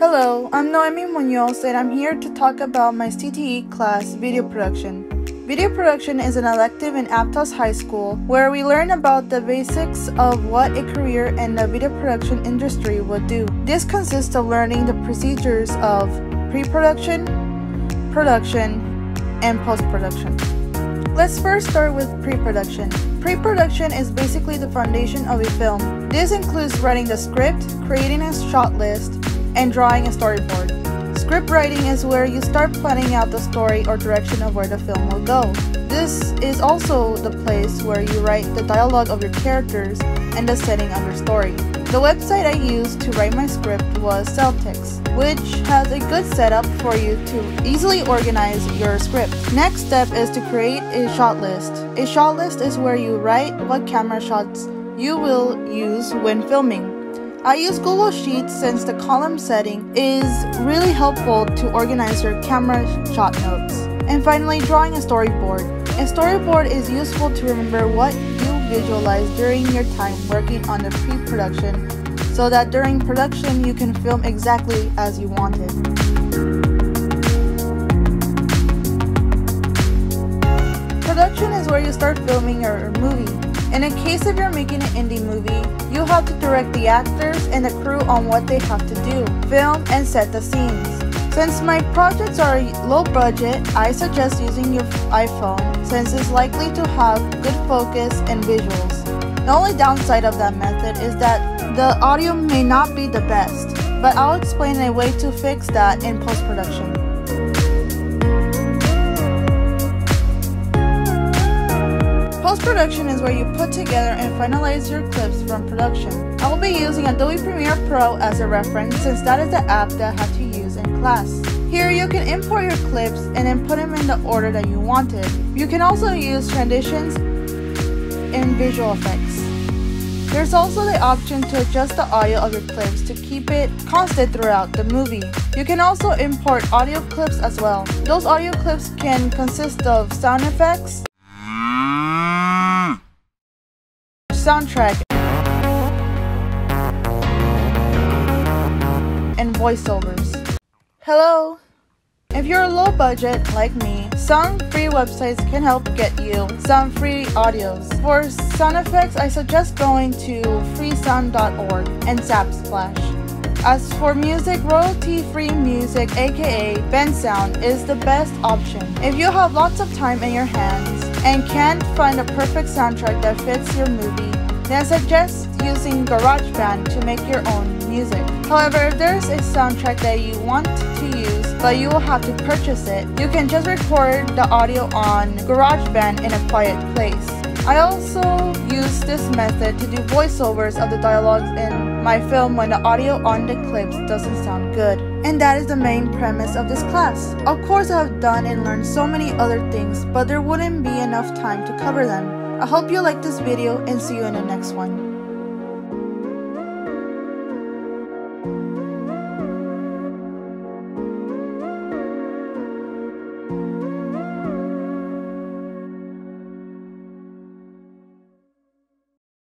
Hello, I'm Noemi Munoz and I'm here to talk about my CTE class, Video Production. Video production is an elective in Aptos High School where we learn about the basics of what a career in the video production industry would do. This consists of learning the procedures of pre-production, production, and post-production. Let's first start with pre-production. Pre-production is basically the foundation of a film. This includes writing the script, creating a shot list, and drawing a storyboard. Script writing is where you start planning out the story or direction of where the film will go. This is also the place where you write the dialogue of your characters and the setting of your story. The website I used to write my script was Celtx, which has a good setup for you to easily organize your script. Next step is to create a shot list. A shot list is where you write what camera shots you will use when filming. I use Google Sheets since the column setting is really helpful to organize your camera shot notes. And finally, drawing a storyboard. A storyboard is useful to remember what you visualize during your time working on the pre-production so that during production you can film exactly as you wanted. Production is where you start filming your movie. In a case if you're making an indie movie, you have to direct the actors and the crew on what they have to do, film and set the scenes. Since my projects are low budget, I suggest using your iPhone since it's likely to have good focus and visuals. The only downside of that method is that the audio may not be the best, but I'll explain a way to fix that in post-production. Post-production is where you put together and finalize your clips from production. I will be using Adobe Premiere Pro as a reference since that is the app that I have to use in class. Here you can import your clips and then put them in the order that you wanted. You can also use transitions in visual effects. There's also the option to adjust the audio of your clips to keep it constant throughout the movie. You can also import audio clips as well. Those audio clips can consist of sound effects, soundtrack, and voiceovers. Hello! If you're a low budget like me, some free websites can help get you some free audios. For sound effects, I suggest going to freesound.org and Zapsplash. As for music, royalty-free music aka Bensound is the best option. If you have lots of time in your hands and can't find a perfect soundtrack that fits your movie, then I suggest using GarageBand to make your own music. However, if there's a soundtrack that you want to use but you will have to purchase it, you can just record the audio on GarageBand in a quiet place. I also use this method to do voiceovers of the dialogues in my film when the audio on the clips doesn't sound good. And that is the main premise of this class. Of course I have done and learned so many other things, but there wouldn't be enough time to cover them. I hope you like this video and see you in the next one.